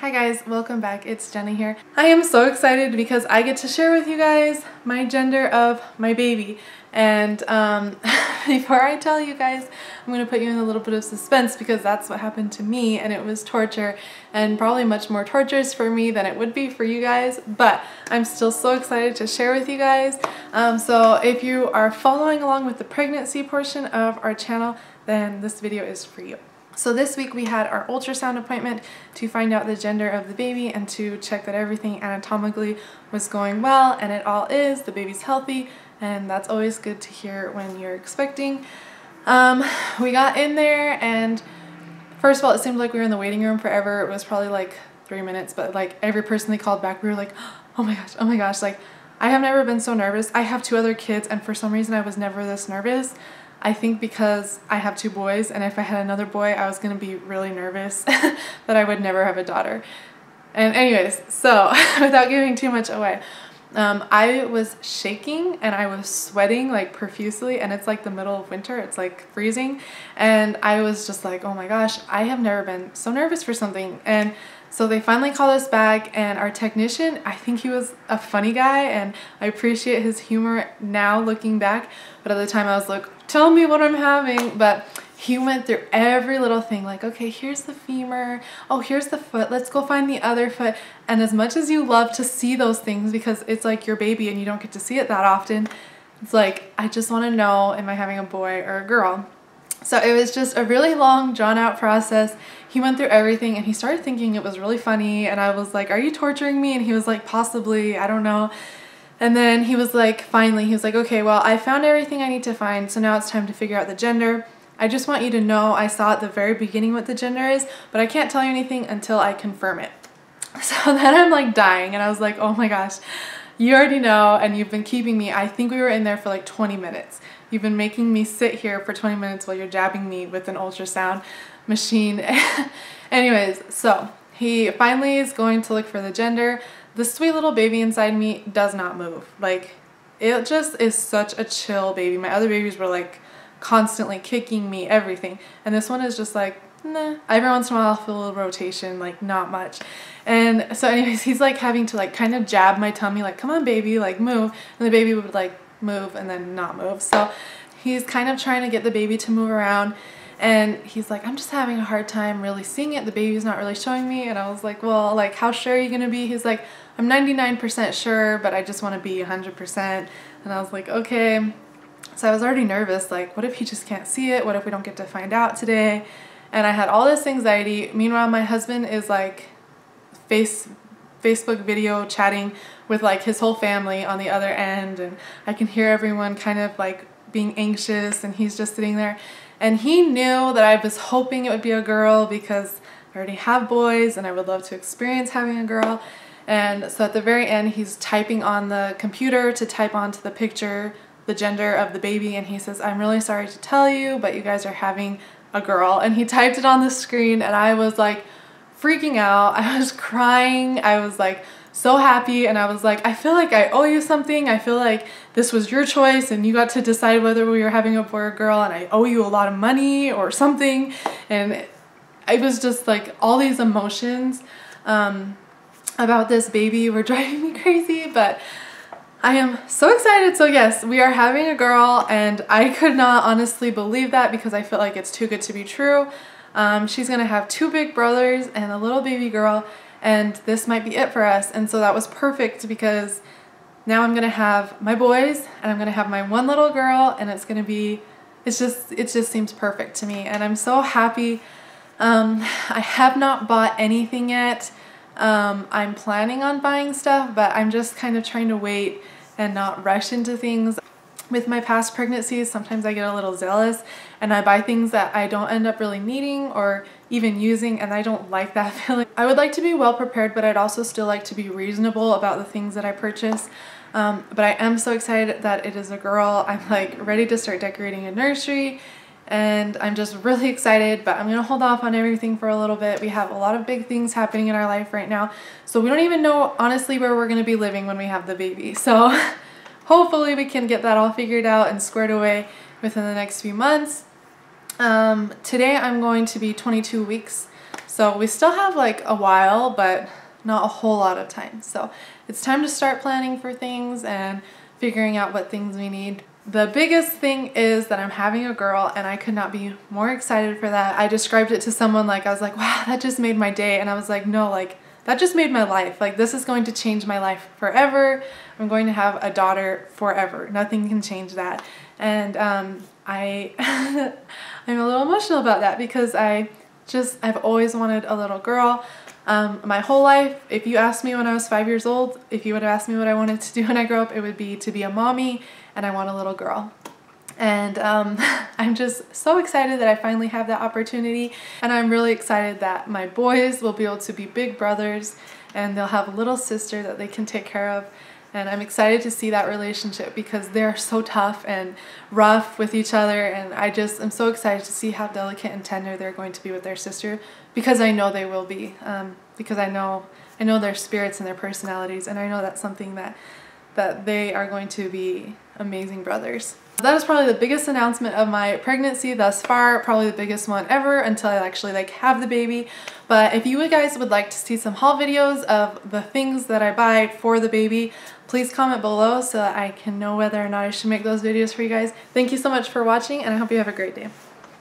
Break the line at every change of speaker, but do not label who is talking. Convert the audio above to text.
Hi guys, welcome back. It's Jenna here. I am so excited because I get to share with you guys my gender of my baby. And um, before I tell you guys, I'm going to put you in a little bit of suspense because that's what happened to me and it was torture and probably much more torturous for me than it would be for you guys. But I'm still so excited to share with you guys. Um, so if you are following along with the pregnancy portion of our channel, then this video is for you. So this week we had our ultrasound appointment to find out the gender of the baby and to check that everything anatomically was going well and it all is. The baby's healthy and that's always good to hear when you're expecting. Um, we got in there and first of all it seemed like we were in the waiting room forever. It was probably like three minutes but like every person they called back we were like oh my gosh oh my gosh like I have never been so nervous. I have two other kids and for some reason I was never this nervous. I think because I have two boys and if I had another boy I was going to be really nervous that I would never have a daughter. And anyways, so without giving too much away, um, I was shaking and I was sweating like profusely and it's like the middle of winter, it's like freezing. And I was just like, oh my gosh, I have never been so nervous for something. And so they finally called us back and our technician, I think he was a funny guy and I appreciate his humor now looking back. But at the time I was like, tell me what I'm having. But he went through every little thing like, okay, here's the femur. Oh, here's the foot. Let's go find the other foot. And as much as you love to see those things because it's like your baby and you don't get to see it that often, it's like, I just want to know, am I having a boy or a girl? So it was just a really long, drawn out process. He went through everything and he started thinking it was really funny. And I was like, Are you torturing me? And he was like, Possibly, I don't know. And then he was like, finally, he was like, okay, well, I found everything I need to find, so now it's time to figure out the gender. I just want you to know I saw at the very beginning what the gender is, but I can't tell you anything until I confirm it. So then I'm like dying, and I was like, oh my gosh, you already know, and you've been keeping me. I think we were in there for like 20 minutes. You've been making me sit here for 20 minutes while you're jabbing me with an ultrasound machine. Anyways, so he finally is going to look for the gender the sweet little baby inside me does not move. Like, it just is such a chill baby. My other babies were like constantly kicking me, everything. And this one is just like, nah. Every once in a while I'll feel a little rotation, like not much. And so anyways, he's like having to like kind of jab my tummy, like, come on baby, like move. And the baby would like move and then not move. So he's kind of trying to get the baby to move around. And he's like, I'm just having a hard time really seeing it. The baby's not really showing me. And I was like, well, like, how sure are you going to be? He's like, I'm 99% sure, but I just want to be 100%. And I was like, okay. So I was already nervous, like, what if he just can't see it? What if we don't get to find out today? And I had all this anxiety. Meanwhile, my husband is like face Facebook video chatting with like his whole family on the other end and I can hear everyone kind of like being anxious and he's just sitting there and he knew that I was hoping it would be a girl because I already have boys and I would love to experience having a girl and so at the very end, he's typing on the computer to type onto the picture the gender of the baby. And he says, I'm really sorry to tell you, but you guys are having a girl. And he typed it on the screen and I was like freaking out. I was crying. I was like so happy. And I was like, I feel like I owe you something. I feel like this was your choice and you got to decide whether we were having a boy or girl. And I owe you a lot of money or something. And it was just like all these emotions. Um, about this baby were driving me crazy, but I am so excited. So yes, we are having a girl and I could not honestly believe that because I feel like it's too good to be true. Um, she's gonna have two big brothers and a little baby girl and this might be it for us. And so that was perfect because now I'm gonna have my boys and I'm gonna have my one little girl and it's gonna be, it's just, it just seems perfect to me. And I'm so happy. Um, I have not bought anything yet. Um, I'm planning on buying stuff, but I'm just kind of trying to wait and not rush into things. With my past pregnancies, sometimes I get a little zealous and I buy things that I don't end up really needing or even using and I don't like that feeling. I would like to be well prepared, but I'd also still like to be reasonable about the things that I purchase. Um, but I am so excited that it is a girl. I'm like ready to start decorating a nursery and I'm just really excited, but I'm gonna hold off on everything for a little bit. We have a lot of big things happening in our life right now, so we don't even know honestly where we're gonna be living when we have the baby. So hopefully we can get that all figured out and squared away within the next few months. Um, today I'm going to be 22 weeks, So we still have like a while, but not a whole lot of time. So it's time to start planning for things and figuring out what things we need. The biggest thing is that I'm having a girl and I could not be more excited for that. I described it to someone like I was like, wow, that just made my day. And I was like, no, like that just made my life. Like this is going to change my life forever. I'm going to have a daughter forever. Nothing can change that. And um, I, I'm a little emotional about that because I just, I've always wanted a little girl. Um, my whole life, if you asked me when I was five years old, if you would have asked me what I wanted to do when I grow up, it would be to be a mommy and I want a little girl. And um, I'm just so excited that I finally have that opportunity. And I'm really excited that my boys will be able to be big brothers and they'll have a little sister that they can take care of. And I'm excited to see that relationship because they're so tough and rough with each other. And I just am so excited to see how delicate and tender they're going to be with their sister because I know they will be. Um, because I know I know their spirits and their personalities, and I know that's something that that they are going to be amazing brothers. That is probably the biggest announcement of my pregnancy thus far, probably the biggest one ever until I actually like have the baby. But if you guys would like to see some haul videos of the things that I buy for the baby, please comment below so that I can know whether or not I should make those videos for you guys. Thank you so much for watching and I hope you have a great day.